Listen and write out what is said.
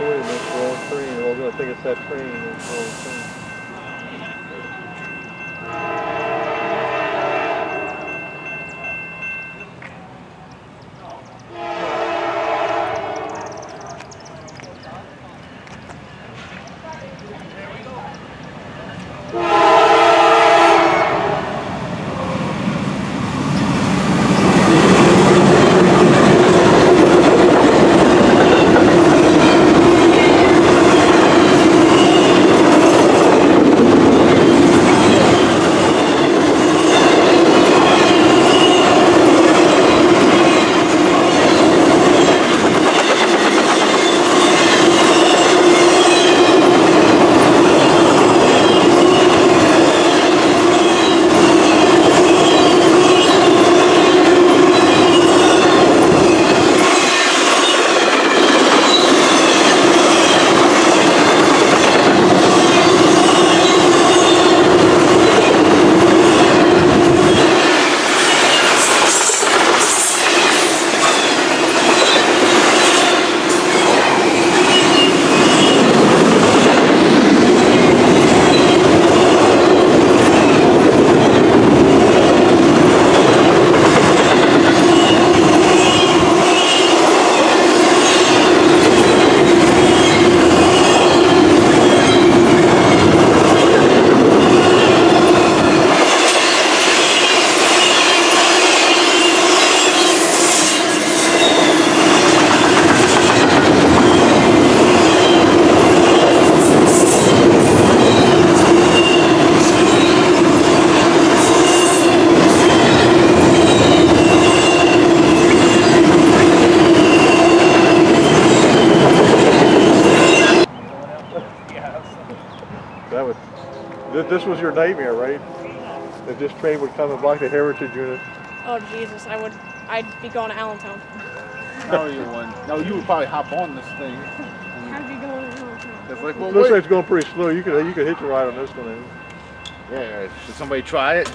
Wait a minute, wrong train. I was gonna think it's that train. It's the wrong That was, this, this was your nightmare, right? That this train would come and block the heritage unit. Oh Jesus, I would, I'd be going to Allentown. No, you wouldn't. No, you would probably hop on this thing. I'd be going to Allentown. It's like, well, Looks like it's going pretty slow. You could you could hitch a ride on this one. Yeah, should somebody try it?